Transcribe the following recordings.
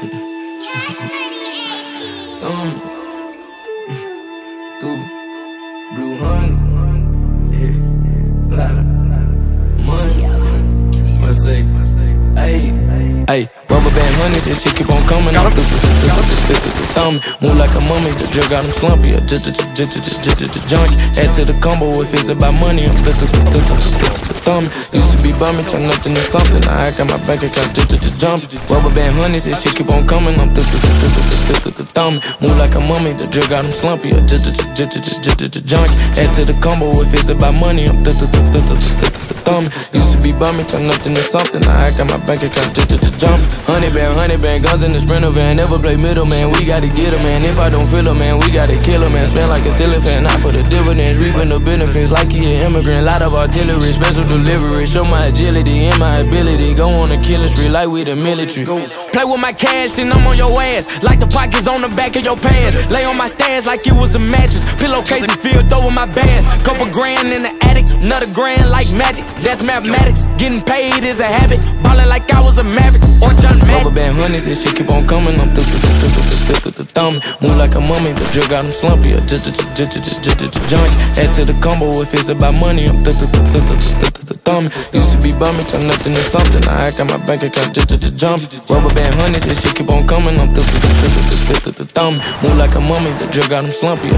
Um, through blue honey, yeah, lot of money. I say, hey, hey. Rubber band honeys, this shit keep on coming. I'm thumb, move like a mummy. The drug got him slumpy. Junkie, add to the combo if it's about money. I'm thumb. Used to be bumming, turn nothing to something. I got my bank account jump. Rubber band honeys, this shit keep on coming. I'm thumb, move like a mummy. The drug got him slumpy. Junkie, add to the combo if it's about money. I'm thumb. Used to be bumming, turn nothing to something. I got my bank account jump. Hundred band, hundred band, guns in the sprinter van. Never play middleman, we gotta get a man. If I don't feel a man, we gotta kill a man. Spend like a ceiling fan, not for the dividends. Reaping the benefits like he an immigrant. Lot of artillery, special delivery. Show my agility and my ability. Go on a killing spree like we the military. Play with my cash and I'm on your ass. Like the pockets on the back of your pants. Lay on my stands like it was a mattress. Pillowcases filled over my bands. Couple grand in the attic, another grand like magic. That's mathematics. Getting paid is a habit. Ballin' like I was a maverick or John Rubber band honeys, this shit keep on coming. I'm through the thumb. Move like a mummy, the drug got him slumpy. Joint, add to the combo if it's about money. I'm through the thumb. Used to be bumming, turn nothing to something. I got my bank account just jump. Rubber band honeys, this shit keep on coming. I'm through the thumb. Move like a mummy, the drug got him slumpy.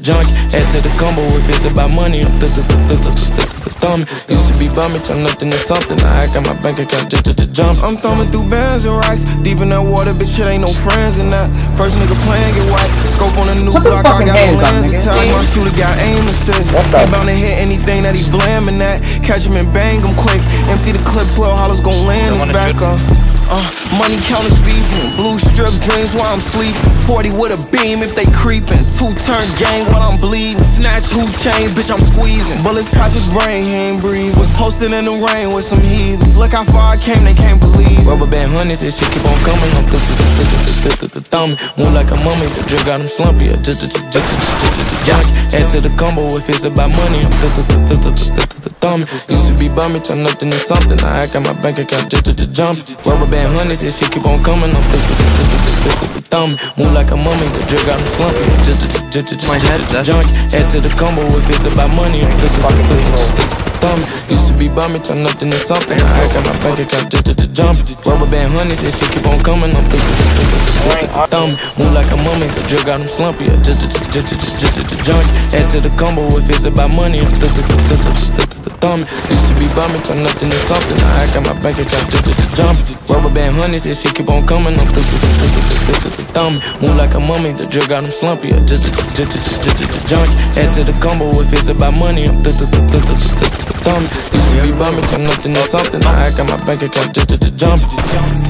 Joint, add to the combo if it's about money. I'm through the thumb. Used to be bumming, turn nothing to something. Now I got my bank account jump. I'm thumbing through bands and rocks. Deep in that water, bitch, it ain't no friends in that. First nigga playing get white. Scope on a new block, I got no lens attached. My shooter got aim assist. He bound to hit anything that he blamin' at. Catch him and bang him quick. Empty the clip, 12 hollers gon' land his back on. Uh, money counters beeping, blue strip dreams while I'm sleeping. 40 with a beam if they creeping. Two turn gang while I'm bleeding. Snatch who chain, bitch, I'm squeezing. Bullets patch his brain, he ain't breathe. Was posted in the rain with some heathens. Look how far I came, they can't believe. Rubber band honeys, this shit keep on coming. I'm the thumb. Move like a mummy, the drug got him slumpy. Jock, add to the combo if it's about money. I'm thumb. Used to be bumming, turn nothing to something. Now I got my bank account just to jump. Rubber band honeys, this shit keep on coming. I'm the thumb. Move like a mummy, the drug got him slumpy. Junk, add to the combo if it's about money. I'm the thumb. Used to be bumming, turn nothing to something. Now I got my bank account just to jump. Rubber band honeys, this shit keep on coming. I'm the thumb. Move like a mummy, the drug got him slumpy. Junk, add to the combo if it's about money. I'm the thumb. Used to be bumming, turn nothing to something. Now I got my bank account jump. Rubber band honeys, this shit keep on coming. I'm thumb. Move like a mummy, the drug got him slumpy. Junk, add to the combo if it's about money. I'm the thumb. Used to be bumming, turn nothing to something. Now I got my bank account jump.